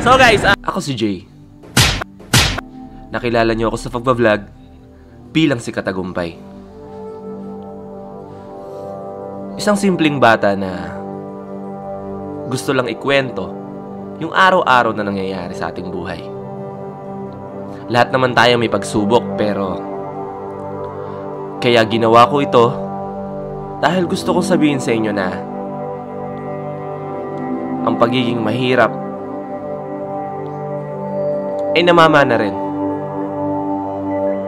So guys, ah, ako si Jay. Nakilala niyo ako sa pagbablog bilang si Katagumpay. Isang simpleng bata na gusto lang ikwento yung araw-araw na nangyayari sa ating buhay. Lahat naman tayo may pagsubok pero kaya ginawa ko ito dahil gusto ko sabihin sa inyo na ang pagiging mahirap ay namamana rin.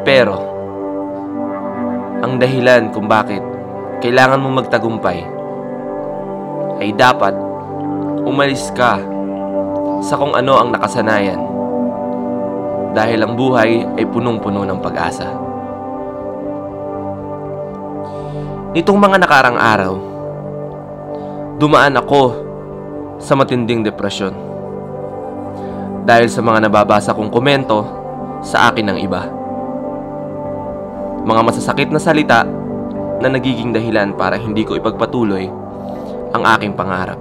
Pero, ang dahilan kung bakit kailangan mong magtagumpay ay dapat umalis ka sa kung ano ang nakasanayan dahil ang buhay ay punong-puno ng pag-asa. Nitong mga nakarang araw, dumaan ako sa matinding depresyon dahil sa mga nababasa kong komento sa akin ng iba. Mga masasakit na salita na nagiging dahilan para hindi ko ipagpatuloy ang aking pangarap.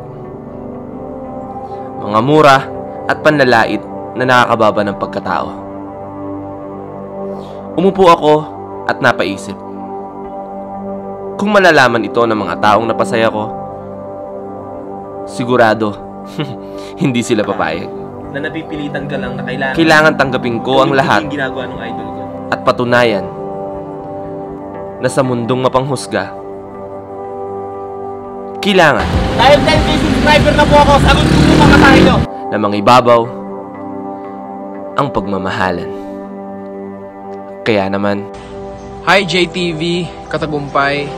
Mga mura at panlalait na nakakababa ng pagkatao. Umupo ako at napaisip. Kung malalaman ito ng mga taong napasaya ko, sigurado hindi sila papayag. Na napipilitan ka lang na kailangan Kailangan tanggapin ko ang lahat yung ginagawa ng idol ko. at patunayan na sa mundong mapanghusga, kailangan Dahil 10k subscriber na po ako, sagot ko po mga tayo. na mangibabaw ang pagmamahalan. Kaya naman, Hi JTV, Katagumpay.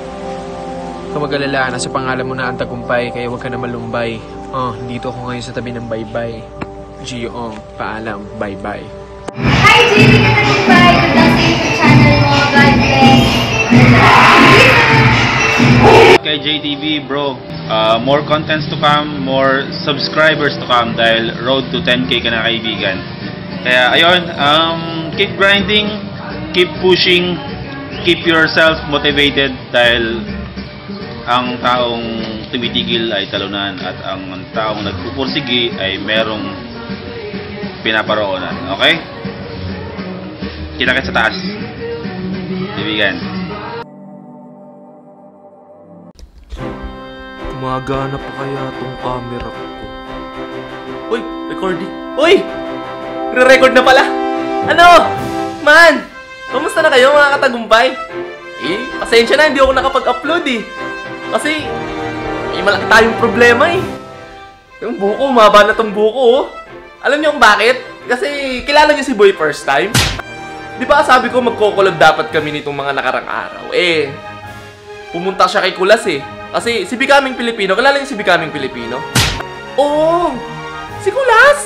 Kamagalala, nasa pangalan mo na ang tagumpay, kaya huwag ka na malumbay. Oh, dito ako ngayon sa tabi ng baybay. Gio, paalam, bye-bye. Hi, JD Katagumpay! Good luck sa YouTube channel mo. God bless! kay JTV bro uh, more contents to come more subscribers to come dahil road to 10k ka na kaibigan kaya ayun um, keep grinding keep pushing keep yourself motivated dahil ang taong tumitigil ay talunan at ang taong nagpupursige ay merong pinaparoonan okay kita kita sa taas kaibigan gumagana pa kaya tong camera ko. Uy, recording. Uy! Re-record na pala. Ano? Man! Kamusta na kayo mga katagumpay? Eh, pasensya na, hindi ako nakapag-upload eh. Kasi, may malaki tayong problema eh. Yung buko, maba na tong buko oh. Alam niyo kung bakit? Kasi, kilala niyo si Boy first time? Di ba sabi ko magkokolab dapat kami nitong mga nakarang araw? Eh, pumunta siya kay Kulas eh. Kasi si Becoming Filipino, kilala niyo si Becoming Filipino? Oo! Si Kulas!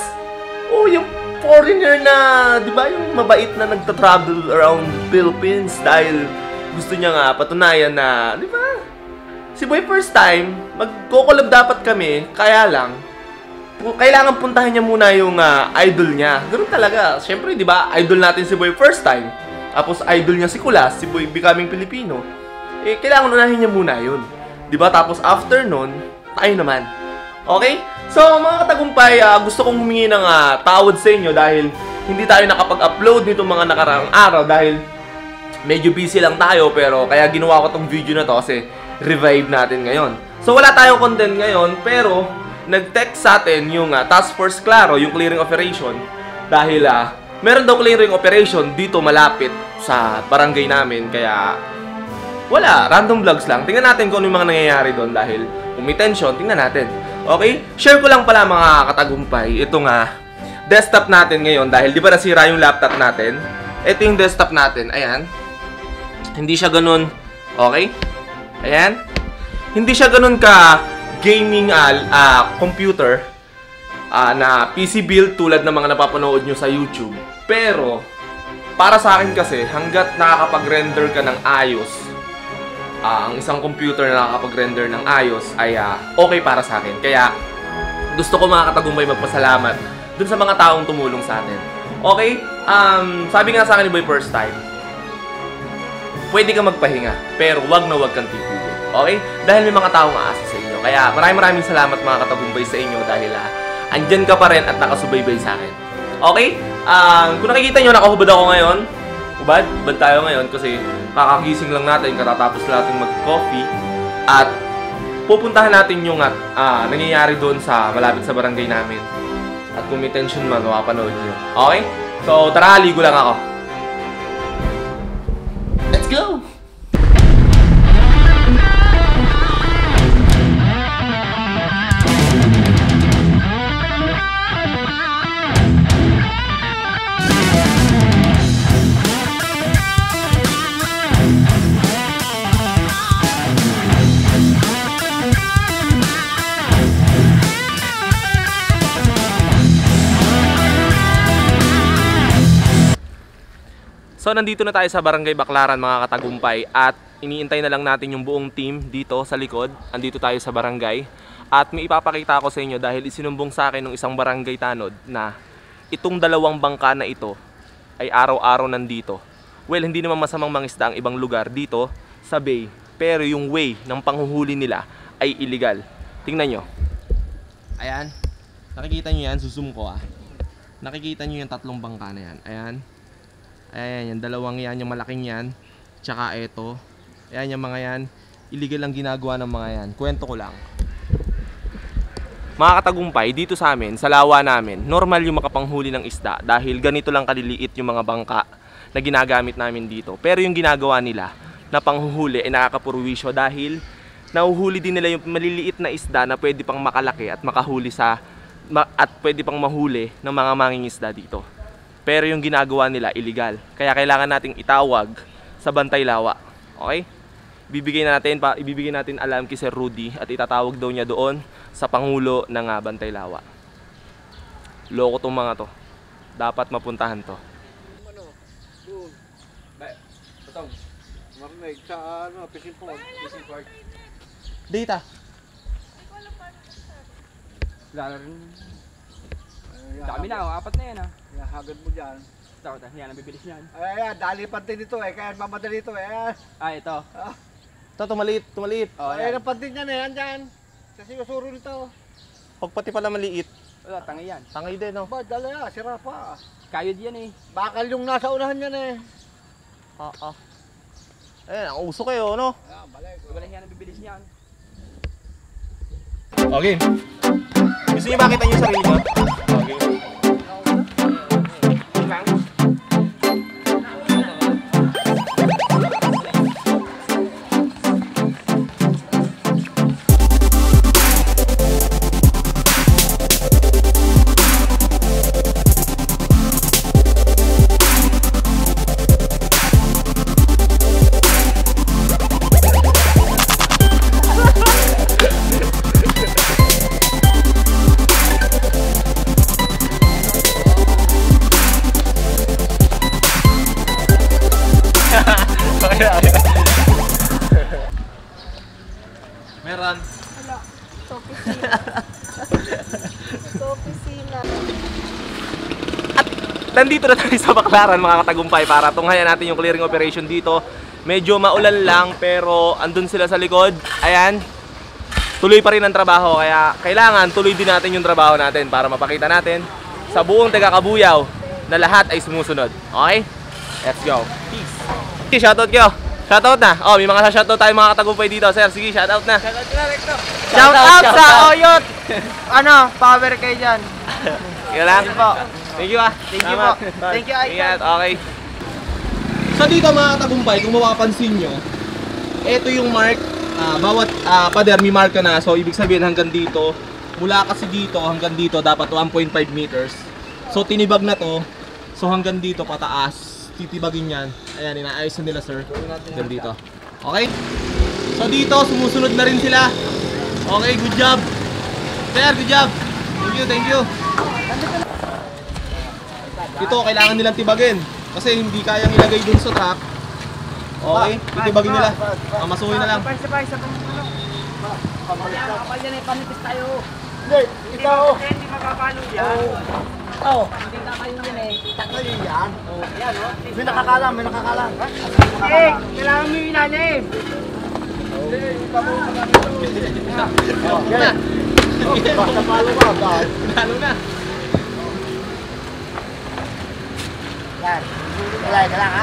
Oo, yung foreigner na, di ba, yung mabait na nagta-travel around the Philippines dahil gusto niya nga patunayan na, di ba? Si Boy first time, magko-collab dapat kami, kaya lang, kailangan puntahan niya muna yung ah, idol niya. Ganun talaga. Siyempre, di ba, idol natin si Boy first time. Tapos idol niya si Kulas, si Boy Becoming Filipino. Eh, kailangan unahin niya muna yun. Di ba? Tapos after nun, tayo naman. Okay? So, mga katagumpay, ah, gusto kong humingi ng ah, tawad sa inyo dahil hindi tayo nakapag-upload nito mga nakaraang araw dahil medyo busy lang tayo pero kaya ginawa ko tong video na to kasi revive natin ngayon. So, wala tayong content ngayon pero nag-text sa atin yung ah, Task Force Claro, yung clearing operation dahil ah, meron daw clearing operation dito malapit sa barangay namin kaya wala, random vlogs lang. Tingnan natin kung ano yung mga nangyayari doon dahil kung may tension, tingnan natin. Okay? Share ko lang pala mga katagumpay. Ito nga, desktop natin ngayon dahil di ba nasira yung laptop natin? Ito yung desktop natin. Ayan. Hindi siya ganun. Okay? Ayan. Hindi siya ganun ka gaming ah, ah, computer ah, na PC build tulad ng mga napapanood nyo sa YouTube. Pero, para sa akin kasi, hanggat nakakapag-render ka ng ayos, ah, ang isang computer na nakakapag-render ng ayos ay ah, okay para sa akin. Kaya gusto ko mga katagumpay magpasalamat dun sa mga taong tumulong sa atin. Okay? Um, sabi nga sa akin ni Boy First Time, pwede ka magpahinga, pero wag na wag kang titigil. Okay? Dahil may mga taong aasa sa. Kaya maraming maraming salamat mga katagumpay sa inyo dahil ah, andyan ka pa rin at nakasubaybay sa akin. Okay? Um, kung nakikita nyo, nakahubad ako ngayon. Hubad? Hubad tayo ngayon kasi kakagising lang natin, katatapos natin mag-coffee. At pupuntahan natin yung at ah, nangyayari doon sa malapit sa barangay namin. At kung may tension man, mapapanood nyo. Okay? So, tara, ligo lang ako. So nandito na tayo sa Barangay Baklaran mga katagumpay at iniintay na lang natin yung buong team dito sa likod. Andito tayo sa barangay at may ipapakita ako sa inyo dahil isinumbong sa akin ng isang barangay tanod na itong dalawang bangka na ito ay araw-araw nandito. Well, hindi naman masamang mangisda ang ibang lugar dito sa bay pero yung way ng panghuhuli nila ay illegal. Tingnan nyo. Ayan. Nakikita nyo yan? Susum ko ah. Nakikita nyo yung tatlong bangka na yan. Ayan. Ayan, yung dalawang yan, yung malaking yan. Tsaka ito. Ayan yung mga yan. Illegal ang ginagawa ng mga yan. Kwento ko lang. Mga katagumpay, dito sa amin, sa lawa namin, normal yung makapanghuli ng isda dahil ganito lang kaliliit yung mga bangka na ginagamit namin dito. Pero yung ginagawa nila na panghuhuli ay nakakapurwisyo dahil nahuhuli din nila yung maliliit na isda na pwede pang makalaki at makahuli sa at pwede pang mahuli ng mga mangingisda dito. Pero yung ginagawa nila illegal. Kaya kailangan nating itawag sa Bantay Lawa. Okay? Bibigay natin pa ibibigay natin alam kay Sir Rudy at itatawag daw niya doon sa pangulo ng ah, Bantay Lawa. Loko tong mga to. Dapat mapuntahan to. Marinig sa ano, fishing pond. Fishing park. Data. Wala rin. Dami na, oh. apat na yan ah. Hagad mo dyan. Takot ah, yan ang bibilis niyan. Ay, ay, dali pantin dito eh. Kaya mamadali ito eh. Ayan. Ah, ito. Ito, tumaliit, tumaliit. Oh, Ay, yan. ang pantin yan eh. Andyan. Kasi usuro nito. Pag pati pala maliit, Wala, tangi yan. tangay din, no? Ba, dala yan. Sira pa. Kayod yan eh. Bakal yung nasa unahan yan eh. Ah, ah. Ayan, ang uso kayo, no? Wala yan ang bibilis niyan. Okay. Gusto niyo makita niyo sarili niyo? Nandito na tayo sa Baklaran mga katagumpay para tunghayan natin yung clearing operation dito. Medyo maulan lang pero andun sila sa likod. Ayan. Tuloy pa rin ang trabaho kaya kailangan tuloy din natin yung trabaho natin para mapakita natin sa buong taga Kabuyaw na lahat ay sumusunod. Okay? Let's go. Peace. Okay, shoutout kayo. Shoutout na. Oh, may mga shoutout tayo mga katagumpay dito. Sir, sige, shoutout na. Shout out sa Oyot! ano, power kayo dyan. Kaya lang. Thank you ah. Thank you Salamat. po. Thank you, Icon. Ingat, okay. So dito mga katagumpay, kung mapapansin nyo, ito yung mark, ah, bawat ah, pader may mark ka na. So ibig sabihin hanggang dito, mula kasi dito hanggang dito dapat 1.5 meters. So tinibag na to. So hanggang dito pataas, titibagin yan. Ayan, inaayos na nila sir. Hanggang dito. Okay? So dito, sumusunod na rin sila. Okay, good job. Sir, good job. Thank you, thank you. Ito, kailangan nilang tibagin. Kasi hindi kayang ilagay dun sa truck. Okay, titibagin nila. Ah, masuhin na lang. Sabay, sabay, sabay. Kapal yan eh, panipis tayo. Hindi, ikaw. Hindi makakalo yan. Oh, Hindi na kayo yan eh. tatlo yun yan. Yan oh. May nakakalam, may nakakalam. Eh, kailangan mo yung ilalim. Oh, yan. Lalo na. Yan. Kulay ka lang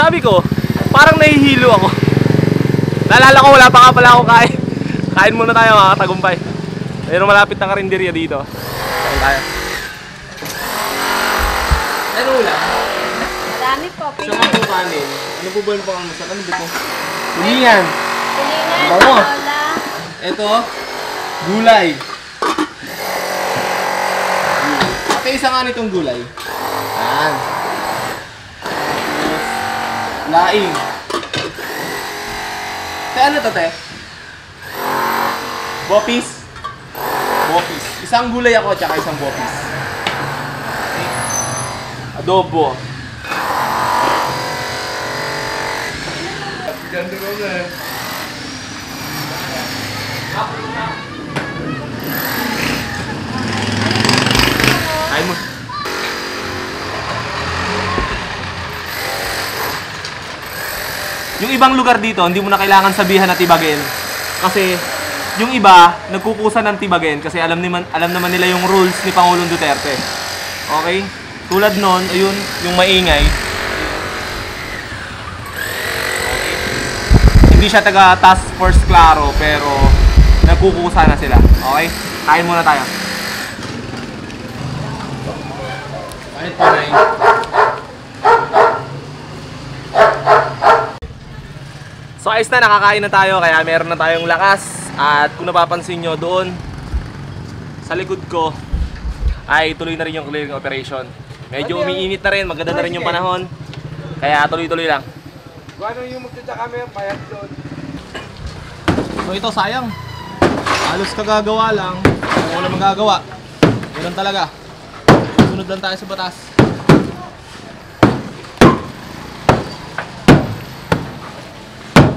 Sabi ko, parang nahihilo ako. Naalala ko, wala pa nga pala ako kain. Kain muna tayo mga katagumpay. Mayroong malapit na karinderya dito. Kain tayo. Ano ulam? Marami po. Sa mga po kanin. Ano po ba yung pangamusak? Ano ba ito? Tulingan. Bango. Lola. Ito, gulay. Ate, isa nga nitong gulay. Yan. Laing. Te, ano to, te? Bopis. Bopis. Isang gulay ako, tsaka isang bopis. Adobo. Ganda ko na eh. Kain mo. Yung ibang lugar dito, hindi mo na kailangan sabihan na tibagin. Kasi yung iba, nagkukusa ng tibagin kasi alam, naman, alam naman nila yung rules ni Pangulong Duterte. Okay? Tulad nun, ayun, yung maingay. Okay. Hindi siya taga Task Force Claro, pero nagkukusa na sila. Okay? Kain muna tayo. Kahit pa na So ayos na, nakakain na tayo kaya meron na tayong lakas. At kung napapansin nyo doon Sa likod ko Ay tuloy na rin yung clearing operation. Medyo umiinit na rin, maganda na rin yung panahon. Kaya tuloy-tuloy lang. Ano yung magtsatsakamera, payat doon. So ito sayang. Halos kagagawa lang. Kung wala magagawa Ganun talaga. Sunod lang tayo sa batas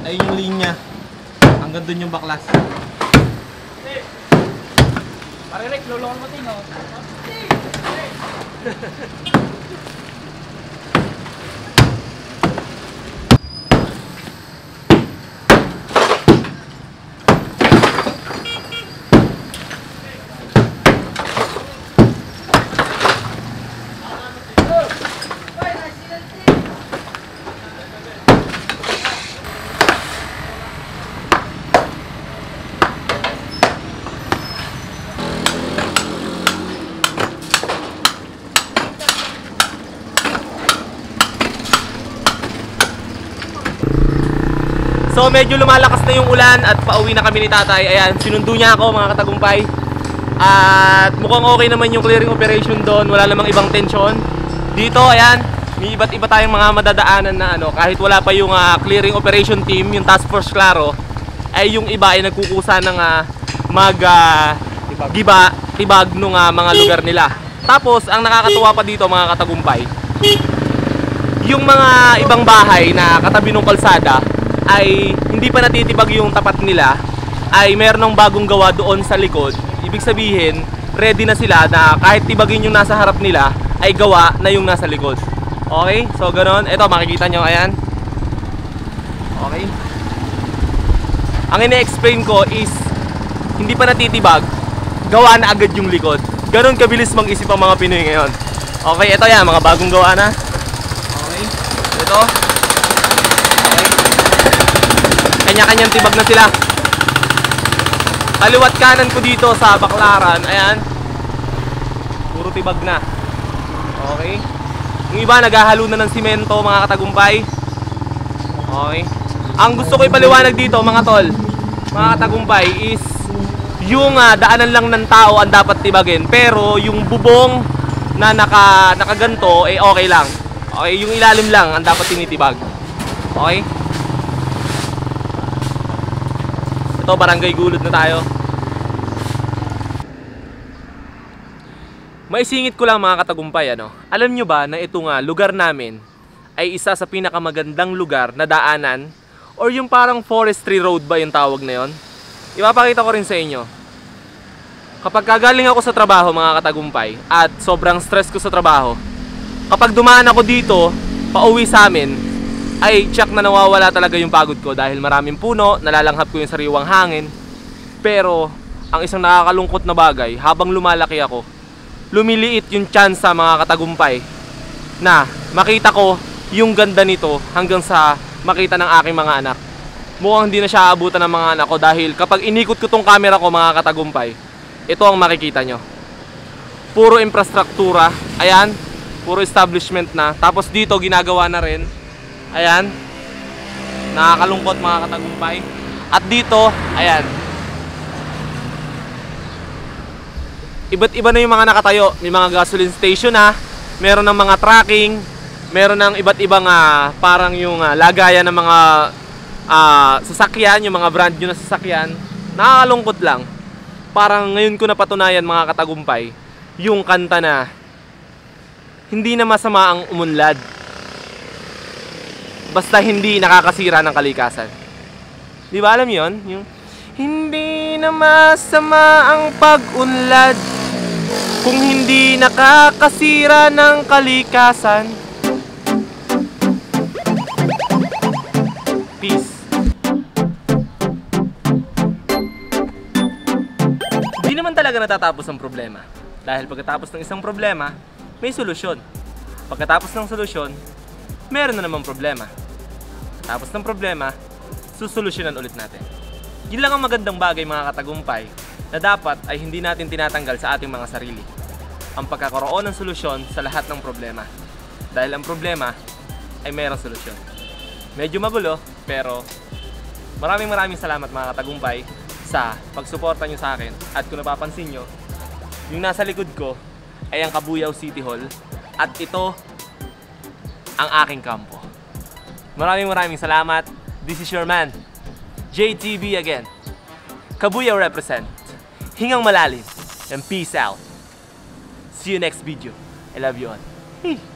Ayun yung linya Hanggang dun yung baklas Pare-Rex, lulungan mo tino. So medyo lumalakas na yung ulan at pauwi na kami ni tatay. Ayan, sinundo niya ako mga katagumpay. At mukhang okay naman yung clearing operation doon. Wala namang ibang tensyon. Dito, ayan, may iba't iba tayong mga madadaanan na ano, kahit wala pa yung ah, clearing operation team, yung task force klaro, ay yung iba ay nagkukusa ng ah, mag ah, giba, tibag nung ah, mga lugar nila. Tapos, ang nakakatuwa pa dito mga katagumpay, yung mga ibang bahay na katabi ng kalsada ay hindi pa natitibag yung tapat nila ay meron ng bagong gawa doon sa likod. Ibig sabihin, ready na sila na kahit tibagin yung nasa harap nila ay gawa na yung nasa likod. Okay? So ganon. Ito makikita nyo, ayan. Okay? Ang ine-explain ko is hindi pa natitibag, gawa na agad yung likod. Ganon kabilis mag-isip ang mga Pinoy ngayon. Okay, ito yan, mga bagong gawa na. Okay. Ito. Okay. Kanya-kanyang tibag na sila. Kaliwat kanan ko dito sa Baklaran, ayan. Puro tibag na. Okay. Yung iba naghahalo na ng simento, mga katagumpay. Okay. Ang gusto ko ipaliwanag dito, mga tol, mga katagumpay, is yung ah, daanan lang ng tao ang dapat tibagin. Pero yung bubong na naka, nakaganto, eh okay lang. Okay, yung ilalim lang ang dapat tinitibag. Okay? Ito, barangay gulod na tayo. Maisingit ko lang mga katagumpay, ano? Alam nyo ba na ito nga, lugar namin ay isa sa pinakamagandang lugar na daanan or yung parang forestry road ba yung tawag na yon? Ipapakita ko rin sa inyo. Kapag kagaling ako sa trabaho mga katagumpay at sobrang stress ko sa trabaho, kapag dumaan ako dito, pauwi sa amin, ay check na nawawala talaga yung pagod ko dahil maraming puno, nalalanghap ko yung sariwang hangin. Pero, ang isang nakakalungkot na bagay, habang lumalaki ako, lumiliit yung chance sa mga katagumpay na makita ko yung ganda nito hanggang sa makita ng aking mga anak. Mukhang hindi na siya aabutan ng mga anak ko dahil kapag inikot ko tong camera ko mga katagumpay, ito ang makikita nyo. Puro infrastruktura, ayan, puro establishment na. Tapos dito ginagawa na rin, ayan, nakakalungkot mga katagumpay. At dito, ayan, iba't iba na yung mga nakatayo. May mga gasoline station na, meron ng mga tracking, meron ng iba't ibang ah, parang yung ah, lagayan ng mga ah, sasakyan, yung mga brand new na sasakyan. Nakakalungkot lang. Parang ngayon ko napatunayan mga katagumpay, yung kanta na hindi na masama ang umunlad. Basta hindi nakakasira ng kalikasan. Di ba alam yon Yung hindi na masama ang pag-unlad kung hindi nakakasira ng kalikasan. Peace. Hindi naman talaga natatapos ang problema. Dahil pagkatapos ng isang problema, may solusyon. Pagkatapos ng solusyon, meron na namang problema. Tapos ng problema, susolusyonan ulit natin. Yun lang ang magandang bagay mga katagumpay na dapat ay hindi natin tinatanggal sa ating mga sarili. Ang pagkakaroon ng solusyon sa lahat ng problema. Dahil ang problema ay mayroong solusyon. Medyo magulo, pero maraming maraming salamat mga katagumpay sa pagsuporta nyo sa akin. At kung napapansin nyo, yung nasa likod ko ay ang Kabuyaw City Hall at ito ang aking kampo. Maraming maraming salamat. This is your man, JTV again. Kabuyaw represent. Hingang malalim. And peace out. See you next video. I love you all. Hey.